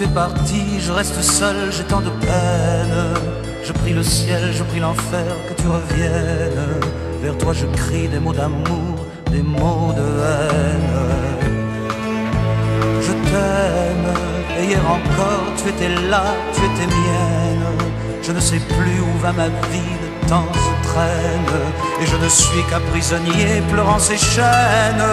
tu es parti, je reste seul, j'ai tant de peine. Je prie le ciel, je prie l'enfer que tu reviennes. Vers toi je crie des mots d'amour, des mots de haine. Je t'aime, et hier encore tu étais là, tu étais mienne. Je ne sais plus où va ma vie, le temps se traîne. Et je ne suis qu'un prisonnier pleurant ses chaînes.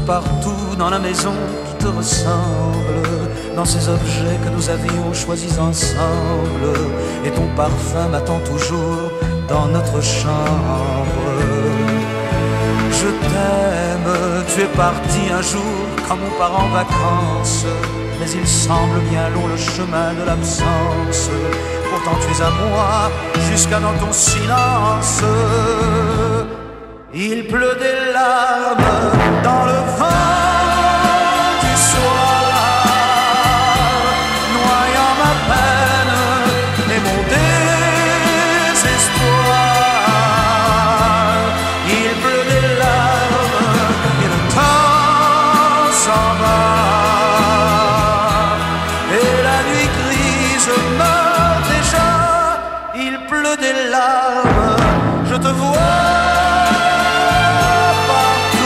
Partout dans la maison qui te ressemble, dans ces objets que nous avions choisis ensemble, et ton parfum m'attend toujours dans notre chambre. Je t'aime, tu es parti un jour quand on part en vacances, mais il semble bien long le chemin de l'absence. Pourtant tu es à moi jusqu'à dans ton silence. Il pleut des larmes Des larmes, je te vois partout,